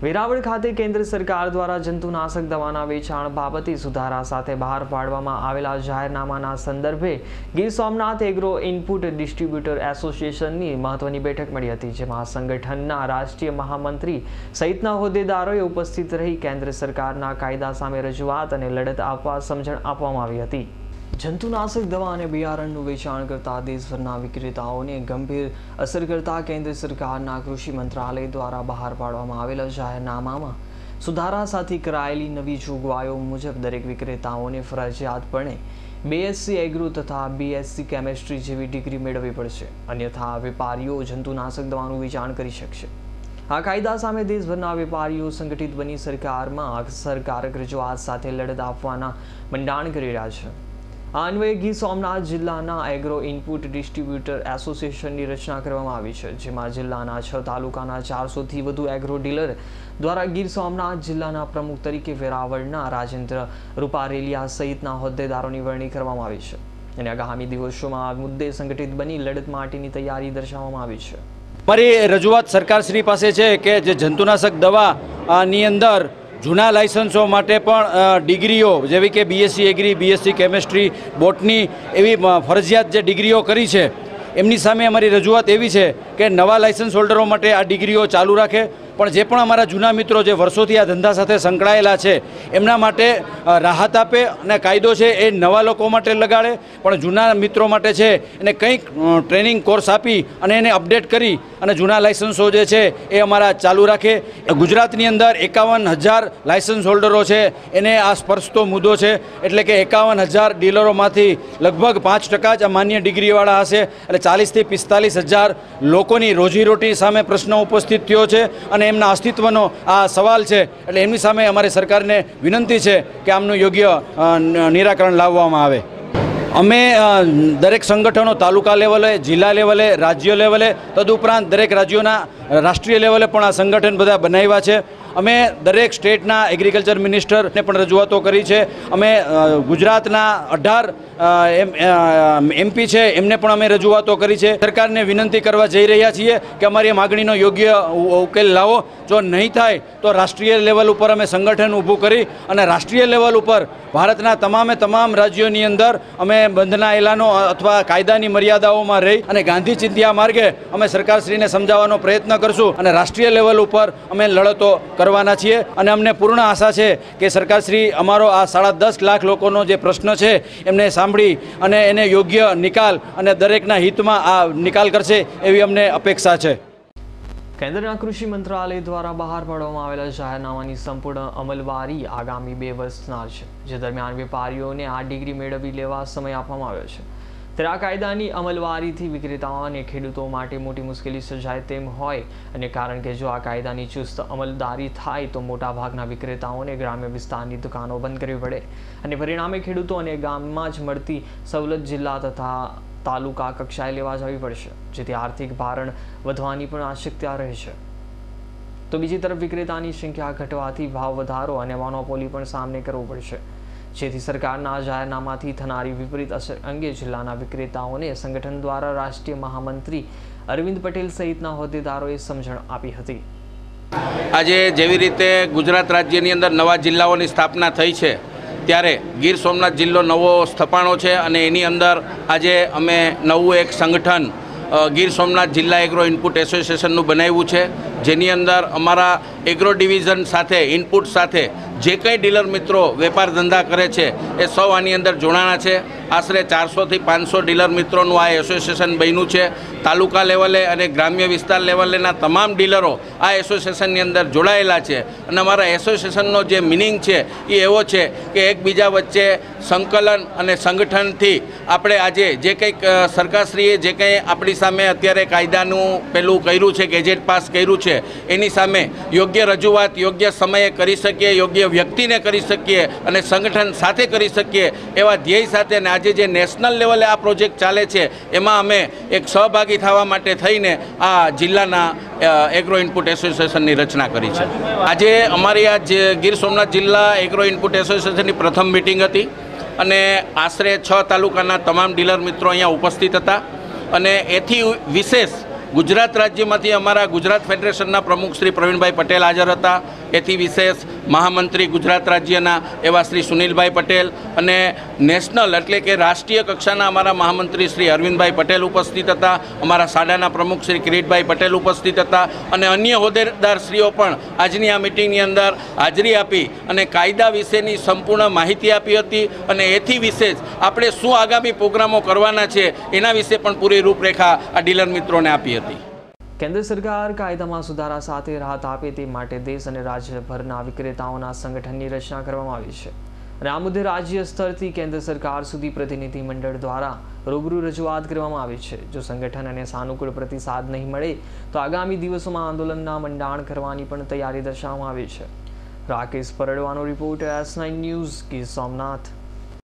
વેરાવળ ખાતે કેન્દ્ર સરકાર દ્વારા જંતુનાશક દવાના વેચાણ બાબતે સુધારા સાથે બહાર પાડવામાં આવેલા જાહેરનામાના સંદર્ભે Gir Somnath agro input distributor એસોસિએશનની મહત્વની બેઠક મળી હતી, જેમાં સંગઠનના રાષ્ટ્રીય મહામંત્રી સહિતના હોદ્દેદારોએ ઉપસ્થિત રહી કેન્દ્ર સરકારના કાયદા સામે રજૂઆત અને લડત આપવા સમજણ આપવામાં આવી હતી. જંતુનાશક દવા અને બિયારણનું વેચાણ કરતા દેશભરના વિક્રેતાઓને ગંભીર અસર કરતા કેન્દ્ર સરકારના કૃષિ મંત્રાલય દ્વારા બહાર પાડવામાં આવેલા જાહેરનામામાં સુધારા સાથે કરાયેલી નવી જોગવાઈઓ મુજબ દરેક વિક્રેતાઓને ફરજિયાતપણે બીએસસી એગ્રો તથા બીએસસી કેમેસ્ટ્રી જેવી ડિગ્રી મેળવવી પડશે. અન્યથા વેપારીઓ જંતુનાશક દવાનું વેચાણ કરી શકશે. આ કાયદા સામે દેશભરના વેપારીઓ સંગઠિત બની સરકારમાં અસરકારક રજૂઆત સાથે લડત આપવાના મંડાણ કરી રહ્યા છે. આ અન્વયે ગીર સોમનાથ જિલ્લાના એગ્રો ઇનપુટ ડિસ્ટ્રીબ્યુટર એસોસિએશનની રચના કરવામાં આવી છે, જેમાં જિલ્લાના છ તાલુકાના ચારસોથી વધુ એગ્રો ડીલર દ્વારા ગીર સોમનાથ જિલ્લાના પ્રમુખ તરીકે વેરાવળના રાજેન્દ્ર રૂપારેલિયા સહિતના હોદ્દેદારોની વરણી કરવામાં આવી છે. અને આગામી દિવસોમાં આ મુદ્દે સંગઠિત બની લડત માટેની તૈયારી દર્શાવવામાં આવી છે. મારી રજૂઆત સરકારશ્રી પાસે છે કે જે જંતુનાશક દવાની અંદર જૂના લાયસન્સો માટે પણ ડિગ્રીઓ, જેવી કે BSc agri BSc chemistry botany એવી ફરજિયાત જે ડિગ્રીઓ કરી છે, એમની સામે અમારી રજૂઆત એવી છે કે નવા લાયસન્સ હોલ્ડરો માટે આ ડિગ્રીઓ ચાલુ રાખે. પણ જે પણ અમારા જૂના મિત્રો જે વર્ષોથી આ ધંધા સાથે સંકળાયેલા છે, એમના માટે રાહત આપે અને કાયદો છે એ નવા લોકો માટે લગાડે. પણ જૂના મિત્રો માટે છે, એને કંઈક ટ્રેનિંગ કોર્સ આપી અને એને અપડેટ કરી અને જૂના લાયસન્સો જે છે એ અમારા ચાલુ રાખે. ગુજરાતની અંદર એકાવન હજાર લાયસન્સ હોલ્ડરો છે, એને આ સ્પર્શતો મુદ્દો છે. એટલે કે એકાવન હજાર ડીલરોમાંથી લગભગ પાંચ ટકા જ આ માન્ય ડિગ્રીવાળા હશે. એટલે ચાલીસથી પિસ્તાલીસ હજાર લોકોની રોજીરોટી સામે પ્રશ્ન ઉપસ્થિત થયો છે અને એમના અસ્તિત્વનો આ સવાલ છે. એટલે એમની સામે અમારે સરકારને વિનંતી છે કે આમનું યોગ્ય નિરાકરણ લાવવામાં આવે. અમે દરેક સંગઠનો તાલુકા લેવલે, જિલ્લા લેવલે, રાજ્ય લેવલે, તદુપરાંત દરેક રાજ્યોના રાષ્ટ્રીય લેવલે પણ આ સંગઠન બધા બનાવ્યા છે. અમે દરેક સ્ટેટના એગ્રીકલ્ચર મિનિસ્ટરને પણ રજૂઆતો કરી છે. અમે ગુજરાતના અઢાર એમપી છે, એમને પણ અમે રજૂઆતો કરી છે. સરકારને વિનંતી કરવા જઈ રહ્યા છીએ કે અમારી માગણીનો યોગ્ય ઉકેલ લાવો. જો નહીં થાય, તો રાષ્ટ્રીય લેવલ ઉપર અમે સંગઠન ઊભું કરી અને રાષ્ટ્રીય લેવલ ઉપર ભારતના તમામે તમામ રાજ્યોની અંદર અમે બંધના એલાનો અથવા કાયદાની મર્યાદાઓમાં રહી અને ગાંધી ચિંધ્યા માર્ગે અમે સરકારશ્રીને સમજાવવાનો પ્રયત્ન કરશું અને રાષ્ટ્રીય લેવલ ઉપર અમે લડતો કરવાના છીએ અને અમને પૂર્ણ આશા છે કે સરકારશ્રી અમારો આ સાડા દસ લાખ લોકોનો જે પ્રશ્ન છે એમને સાંભળી અને એને યોગ્ય નિકાલ અને દરેકના હિતમાં આ નિકાલ કરશે એવી અમને અપેક્ષા છે. કેન્દ્રના કૃષિ મંત્રાલય દ્વારા બહાર પાડવામાં આવેલા જાહેરનામાની સંપૂર્ણ અમલવારી આગામી બે વર્ષના છે, જે દરમિયાન વેપારીઓને આ ડિગ્રી મેળવી લેવા સમય આપવામાં આવ્યો છે. ત્યારે આ કાયદાની અમલવારીથી વિક્રેતાઓ અને ખેડૂતો માટે મોટી મુશ્કેલી સર્જાય તેમ હોય અને કારણ કે જો આ કાયદાની ચુસ્ત અમલદારી થાય તો મોટાભાગના વિક્રેતાઓને ગ્રામ્ય વિસ્તારની દુકાનો બંધ કરવી પડે. અને પરિણામે ખેડૂતો અને ગામમાં જ મળતી સવલત જિલ્લા તથા તાલુકા કક્ષાએ લેવા જવી પડશે, જેથી આર્થિક ભારણ વધવાની પણ આશક્યતા રહે છે. તો બીજી તરફ વિક્રેતાની સંખ્યા ઘટવાથી ભાવ વધારો અને મોનોપોલી પણ સામને કરવો પડશે. જેથી સરકારના જાહેરનામાથી થનારી વિપરીત અસર અંગે જિલ્લાના વિક્રેતાઓને સંગઠન દ્વારા રાષ્ટ્રીય મહામંત્રી અરવિંદ પટેલ સહિતના હોદ્દેદારોએ સમજણ આપી હતી. આજે જેવી રીતે ગુજરાત રાજ્યની અંદર નવા જિલ્લાઓની સ્થાપના થઈ છે, ત્યારે ગીર સોમનાથ જિલ્લો નવો સ્થપાણો છે અને એની અંદર આજે અમે નવું એક સંગઠન ગીર સોમનાથ જિલ્લા એગ્રો ઇનપુટ એસોસિએશનનું બનાવ્યું છે, જેની અંદર અમારા એગ્રો ડિવિઝન સાથે, ઇનપુટ સાથે જે કંઈ ડીલર મિત્રો વેપાર ધંધા કરે છે, એ સૌ આની અંદર જોડાણા છે. આશરે ચારસોથી પાંચસો ડીલર મિત્રોનું આ એસોસિએશન બન્યું છે. તાલુકા લેવલે અને ગ્રામ્ય વિસ્તાર લેવલેના તમામ ડીલરો આ એસોસિએશનની અંદર જોડાયેલા છે. અને અમારા એસોસિએશનનો જે મિનિંગ છે, એ એવો છે કે એકબીજા વચ્ચે સંકલન અને સંગઠનથી આપણે આજે જે કંઈક સરકારશ્રીએ જે કંઈ આપણી સામે અત્યારે કાયદાનું પેલું કર્યું છે, ગેજેટ પાસ કર્યું છે, એની સામે યોગ્ય રજૂઆત, યોગ્ય સમયે કરી શકીએ, યોગ્ય વ્યક્તિને કરી શકીએ અને સંગઠન સાથે કરી શકીએ, એવા ધ્યેય સાથે અને આજે જે નેશનલ લેવલે આ પ્રોજેક્ટ ચાલે છે, એમાં અમે એક સહભાગી થવા માટે થઈને આ જિલ્લાના એગ્રો ઇનપુટ એસોસિએશનની રચના કરી છે. આજે અમારી આ જે ગીર સોમનાથ જિલ્લા એગ્રો ઇનપુટ એસોસિએશનની પ્રથમ મિટિંગ હતી અને આશરે છ તાલુકાના તમામ ડીલર મિત્રો અહીંયા ઉપસ્થિત હતા અને એથી વિશેષ ગુજરાત રાજ્યમાંથી અમારા ગુજરાત ફેડરેશનના પ્રમુખ શ્રી પ્રવીણભાઈ પટેલ હાજર હતા. એથી વિશેષ મહામંત્રી ગુજરાત રાજ્યના એવા શ્રી સુનિલભાઈ પટેલ અને નેશનલ એટલે કે રાષ્ટ્રીય કક્ષાના અમારા મહામંત્રી શ્રી અરવિંદભાઈ પટેલ ઉપસ્થિત હતા, અમારા સાડાના પ્રમુખ શ્રી કિરીટભાઈ પટેલ ઉપસ્થિત હતા અને અન્ય હોદ્દેદારશ્રીઓ પણ આજની આ મિટિંગની અંદર હાજરી આપી અને કાયદા વિશેની સંપૂર્ણ માહિતી આપી હતી અને એથી વિશેષ આપણે શું આગામી પ્રોગ્રામો કરવાના છે એના વિશે પણ પૂરી રૂપરેખા આ ડીલર મિત્રોને આપી હતી. કેન્દ્ર સરકાર કાયદામાં સુધારા સાથે રાહત આપે તે માટે દેશ અને રાજ્યભરના વિક્રેતાઓના સંગઠનની રચના કરવામાં આવી છે. અને આ મુદ્દે રાજ્ય સ્તરથી કેન્દ્ર સરકાર સુધી પ્રતિનિધિ મંડળ દ્વારા રૂબરૂ રજૂઆત કરવામાં આવી છે. જો સંગઠન અને સાનુકૂળ પ્રતિસાદ નહીં મળે, તો આગામી દિવસોમાં આંદોલનના મંડાણ કરવાની પણ તૈયારી દર્શાવવામાં આવી છે. રાકેશ પરડવાનો રિપોર્ટ એસ નાઇન ન્યૂઝ, કે સોમનાથ.